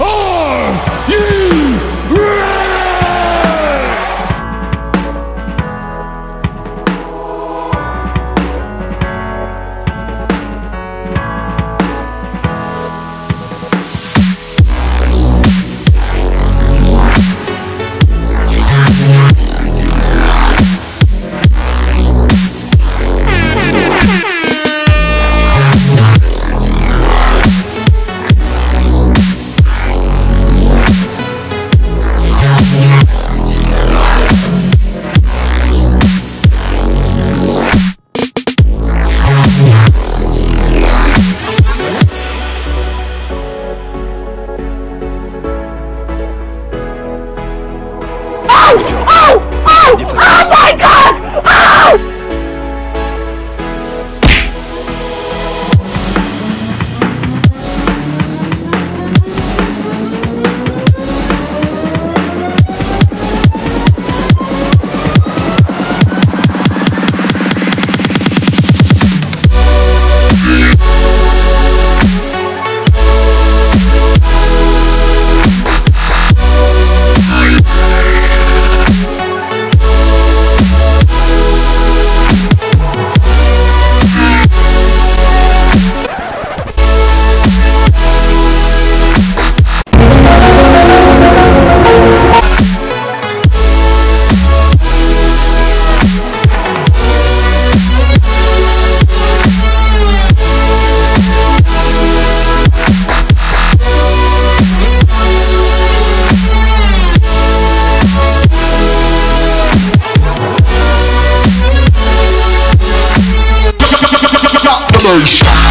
Are Damn,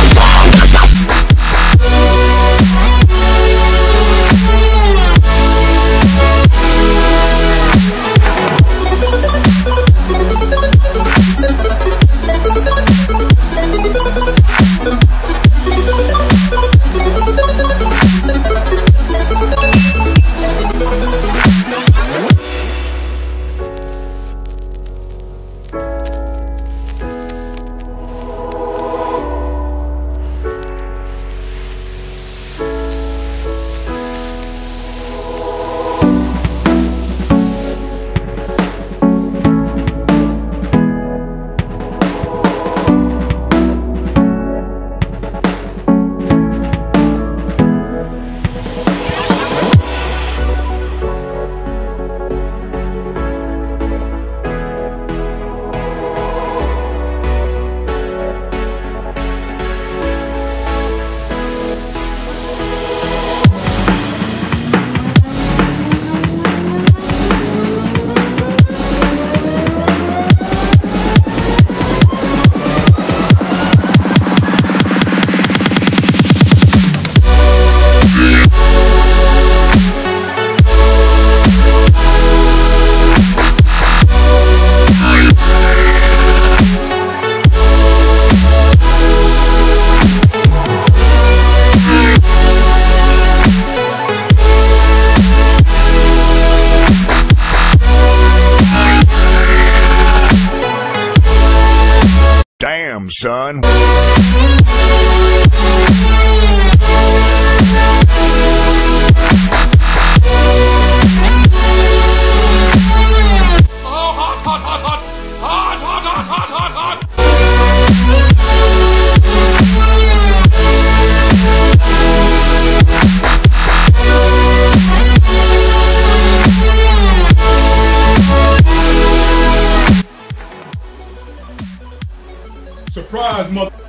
son. Surprise, mother.